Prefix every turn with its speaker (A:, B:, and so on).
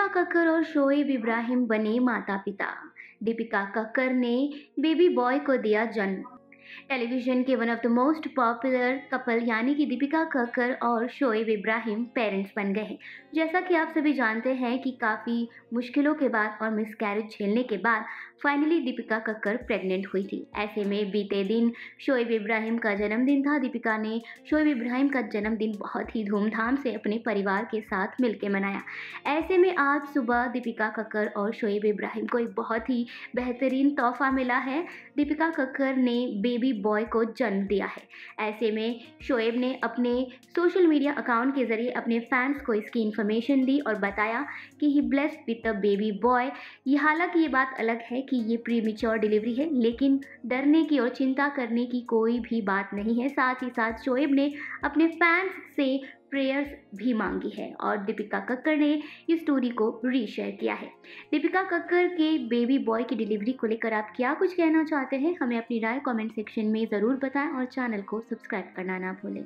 A: दीपिका कक्कर और शोएब इब्राहिम बने माता पिता दीपिका कक्कर ने बेबी बॉय को दिया जन्म। टेलीविज़न के one of the most popular couple यानी कि दीपिका कक्कर और शोएब इब्राहिम पेरेंट्स बन गए हैं। जैसा कि आप सभी जानते हैं कि काफ़ी मुश्किलों के बाद और मिस कैरेज झेलने के बाद फाइनली दीपिका कक्कर प्रेग्नेंट हुई थी। ऐसे में बीते दिन शोएब इब्राहिम का जन्मदिन था। दीपिका ने शोएब इब्राहिम का जन्मदिन बहुत ही धूमधाम से अपने परिवार के साथ मिलकर मनाया। ऐसे में आज सुबह दीपिका कक्कर और शोएब इब्राहिम को एक बहुत ही बेहतरीन तोहफा मिला है। दीपिका कक्कर ने बेबी बॉय को जन्म दिया है। ऐसे में शोएब ने अपने सोशल मीडिया अकाउंट के ज़रिए अपने फैंस को इसकी इन्फॉर्मेशन दी और बताया कि he blessed with a baby boy ये हालाँकि ये बात अलग है कि ये प्री मिच्योर डिलीवरी है, लेकिन डरने की और चिंता करने की कोई भी बात नहीं है। साथ ही साथ शोएब ने अपने फैंस से प्रेयर्स भी मांगी है और दीपिका कक्कर ने इस स्टोरी को रीशेयर किया है। दीपिका कक्कर के बेबी बॉय की डिलीवरी को लेकर आप क्या कुछ कहना चाहते हैं, हमें अपनी राय कमेंट सेक्शन में ज़रूर बताएँ और चैनल को सब्सक्राइब करना ना भूलें।